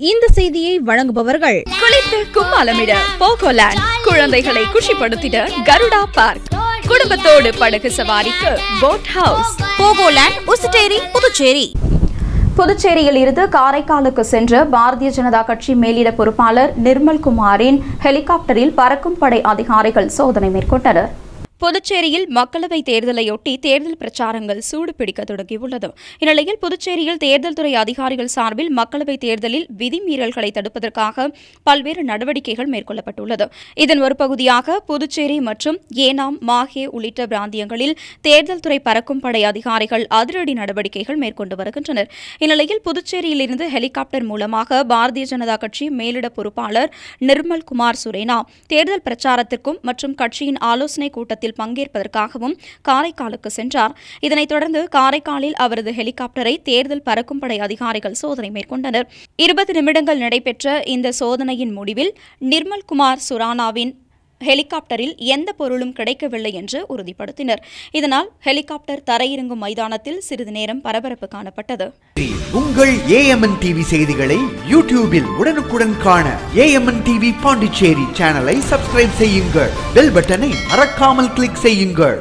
இந்த செய்தியை வழங்குபவர்கள் குளித்து கும்மாலமிட போகோலேண்ட் குழந்தைகளை குஷிப்படுத்திட கருடா பார்க். குடும்பத்தோடு படகு சவாரிக்கு போட் ஹவுஸ் போகோலேண்ட் உசுட்டேரி புதுச்சேரி. புதுச்சேரியில் இருந்து காரைக்காலுக்கு சென்ற பாரதிய ஜனதா கட்சி மேலிட பொறுப்பாளர் நிர்மல் குமாரின் ஹெலிகாப்டரில் பறக்கும் படை அதிகாரிகள் சோதனை மேற்கொண்டனர். புதுச்சேரியில் மக்களவைத் தேர்தலையொட்டி தேர்தல் பிரச்சாரங்கள் சூடு பிடிக்க தொடங்கியுள்ளது. இந்நிலையில் புதுச்சேரியில் தேர்தல் துறை அதிகாரிகள் சார்பில் மக்களவைத் தேர்தலில் விதிமீறல்களை தடுப்பதற்காக பல்வேறு நடவடிக்கைகள் மேற்கொள்ளப்பட்டுள்ளது. இதன் ஒரு பகுதியாக புதுச்சேரி மற்றும் ஏனாம் மாஹே உள்ளிட்ட பிராந்தியங்களில் தேர்தல் துறை பறக்கும் படை அதிகாரிகள் அதிரடி நடவடிக்கைகள் மேற்கொண்டு வருகின்றனர். இந்நிலையில் புதுச்சேரியிலிருந்து ஹெலிகாப்டர் மூலமாக பாரதிய ஜனதா கட்சி மேலிட பொறுப்பாளர் நிர்மல் குமார் சுரேனா தேர்தல் பிரச்சாரத்திற்கும் மற்றும் கட்சியின் ஆலோசனைக் கூட்டத்தில் பங்கேற்பதற்காகவும் காரைக்காலுக்கு சென்றார். இதனைத் தொடர்ந்து காரைக்காலில் அவரது ஹெலிகாப்டரை தேர்தல் பறக்கும் படை அதிகாரிகள் சோதனை மேற்கொண்டனர். இருபது நிமிடங்கள் நடைபெற்ற இந்த சோதனையின் முடிவில் நிர்மல் குமார் சுரானாவின் ஹெலிகாப்டரில் எந்த பொருளும் கிடைக்கவில்லை என்று உறுதிப்படுத்தினர். இதனால் ஹெலிகாப்டர் தரையிறங்கும் மைதானத்தில் சிறிது நேரம் பரபரப்பு காணப்பட்டது. உங்கள் ஏஎம்என் டிவி செய்திகளை யூடியூபில் உடனுக்குடன் காண ஏஎம்என் டிவி பாண்டிச்சேரி சேனலை சப்ஸ்கிரைப் செய்யுங்கள். பெல் பட்டனை மறக்காமல் கிளிக் செய்யுங்கள்.